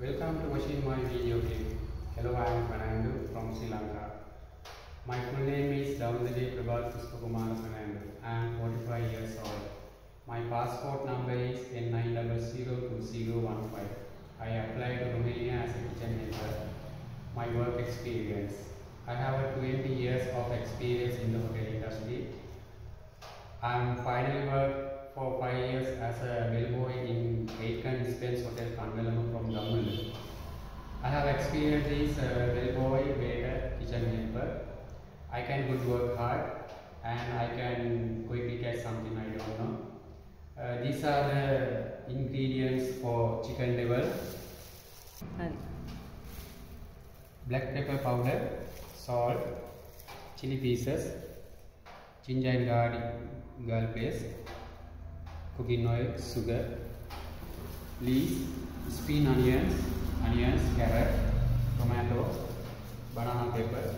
Welcome to watching my video game. Hello, I am Fernando from Sri Lanka. My full name is Davundade Prabhat Pushpakumara Fernando. I am 45 years old. My passport number is N9002015. I applied to Romania as a kitchen helper. My work experience. I have 20 years of experience in the hotel industry. I am finally worked for 5 years as a bellboy in Aitken Spence Hotel Kandalama from Gammal. I have experience as a bellboy, waiter, kitchen helper. I can good work hard and I can quickly catch something I don't know. Uh, these are the ingredients for chicken liver. black pepper powder, salt, chili pieces, ginger and garlic, garlic paste, cooking oil, sugar, leaves, spring onions, onions, carrot, tomato, banana pepper,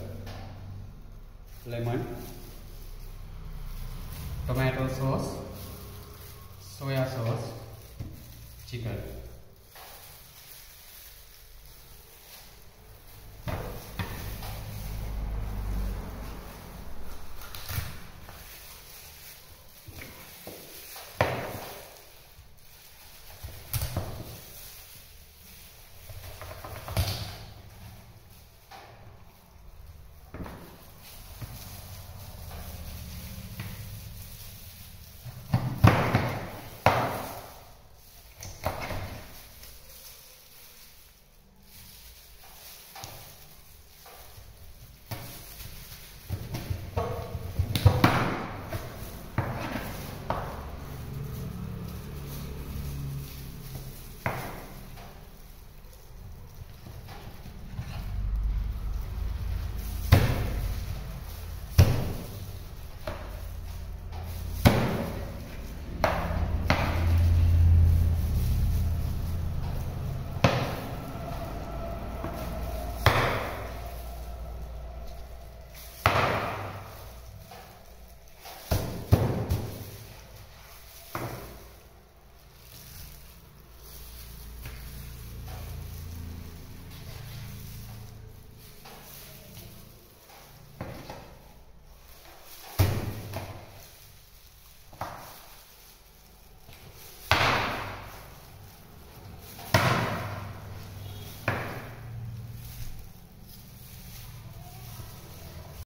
lemon, tomato sauce, soya sauce, chicken.